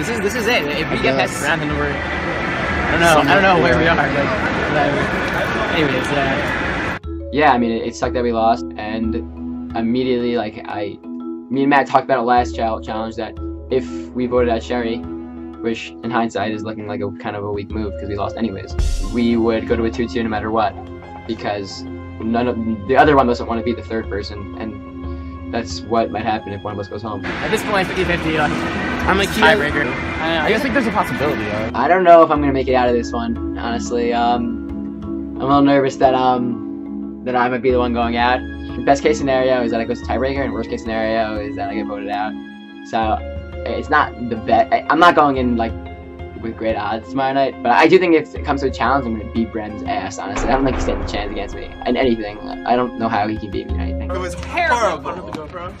This is this is it. If we I get past guess. this round, then we're. I don't know. I don't know where we are, but. Anyways, uh, yeah, I mean, it, it sucked that we lost, and immediately, like, I, me and Matt talked about it last chal- challenge that if we voted out Sherry, which in hindsight is looking like a kind of a weak move because we lost anyways, we would go to a 2 2 no matter what, because none of the other one doesn't want to be the third person, and that's what might happen if one of us goes home. at this point, 50 50, like, I'm like, you tiebreaker. I, I like there's a possibility of. I don't know if I'm gonna make it out of this one, honestly. Um, I'm a little nervous that um that I might be the one going out. Best case scenario is that I go to tiebreaker, and worst case scenario is that I get voted out. So it's not the bet. I- I'm not going in like with great odds tomorrow night, but I do think if it comes to a challenge, I'm gonna beat Brem's ass. Honestly, I don't think he stands a chance against me in anything. I don't know how he can beat me in anything. It was Terrible. horrible.